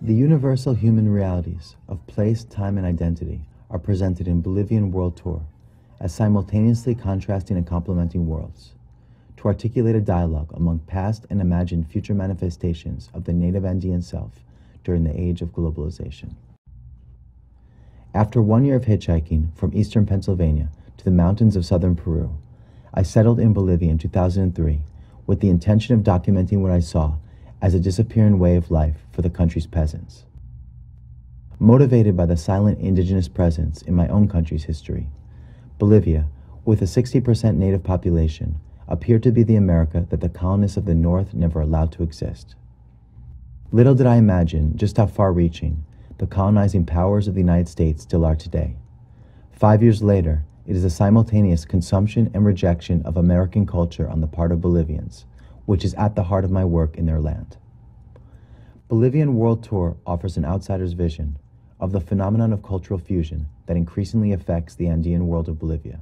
The universal human realities of place, time, and identity are presented in Bolivian World Tour as simultaneously contrasting and complementing worlds to articulate a dialogue among past and imagined future manifestations of the native Andean self during the age of globalization. After one year of hitchhiking from eastern Pennsylvania to the mountains of southern Peru, I settled in Bolivia in 2003 with the intention of documenting what I saw as a disappearing way of life for the country's peasants. Motivated by the silent indigenous presence in my own country's history, Bolivia, with a 60% native population, appeared to be the America that the colonists of the North never allowed to exist. Little did I imagine just how far reaching the colonizing powers of the United States still are today. Five years later, it is a simultaneous consumption and rejection of American culture on the part of Bolivians which is at the heart of my work in their land. Bolivian World Tour offers an outsider's vision of the phenomenon of cultural fusion that increasingly affects the Andean world of Bolivia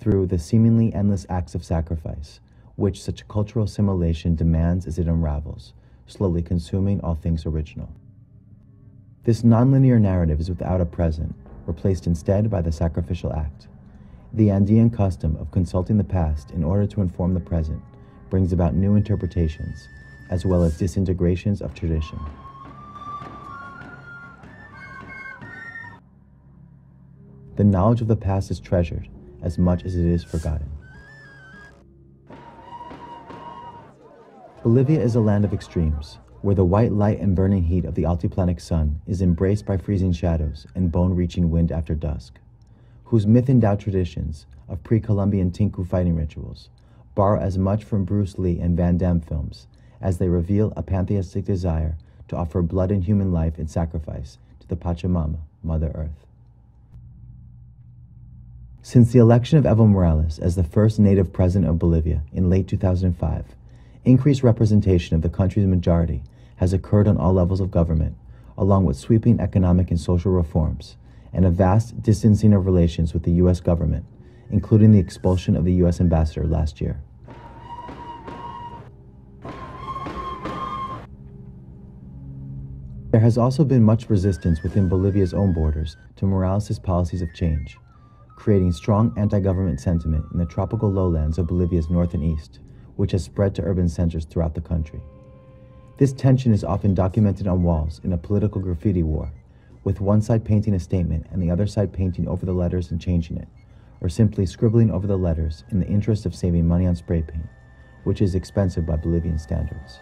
through the seemingly endless acts of sacrifice which such cultural assimilation demands as it unravels, slowly consuming all things original. This nonlinear narrative is without a present, replaced instead by the sacrificial act. The Andean custom of consulting the past in order to inform the present brings about new interpretations, as well as disintegrations of tradition. The knowledge of the past is treasured as much as it is forgotten. Bolivia is a land of extremes, where the white light and burning heat of the altiplanic sun is embraced by freezing shadows and bone-reaching wind after dusk, whose myth-endowed traditions of pre-Columbian Tinku fighting rituals borrow as much from Bruce Lee and Van Damme films as they reveal a pantheistic desire to offer blood and human life in sacrifice to the Pachamama, Mother Earth. Since the election of Evo Morales as the first native president of Bolivia in late 2005, increased representation of the country's majority has occurred on all levels of government, along with sweeping economic and social reforms, and a vast distancing of relations with the U.S. government including the expulsion of the U.S. ambassador last year. There has also been much resistance within Bolivia's own borders to Morales' policies of change, creating strong anti-government sentiment in the tropical lowlands of Bolivia's north and east, which has spread to urban centers throughout the country. This tension is often documented on walls in a political graffiti war, with one side painting a statement and the other side painting over the letters and changing it, or simply scribbling over the letters in the interest of saving money on spray paint, which is expensive by Bolivian standards.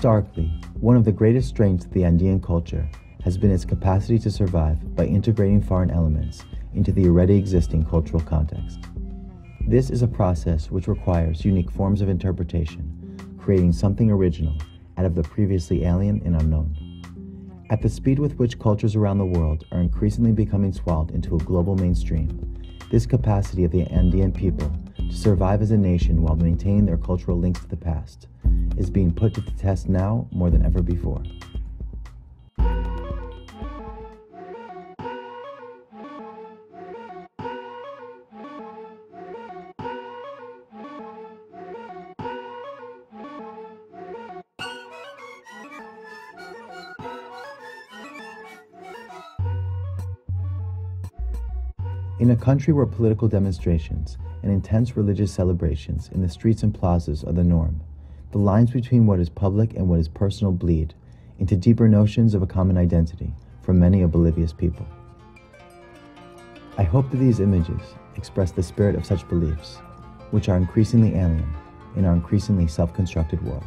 Historically, one of the greatest strengths of the Andean culture has been its capacity to survive by integrating foreign elements into the already existing cultural context. This is a process which requires unique forms of interpretation, creating something original out of the previously alien and unknown. At the speed with which cultures around the world are increasingly becoming swallowed into a global mainstream, this capacity of the Andean people to survive as a nation while maintaining their cultural links to the past is being put to the test now more than ever before. In a country where political demonstrations and intense religious celebrations in the streets and plazas are the norm, the lines between what is public and what is personal bleed into deeper notions of a common identity for many of Bolivia's people. I hope that these images express the spirit of such beliefs, which are increasingly alien in our increasingly self-constructed world.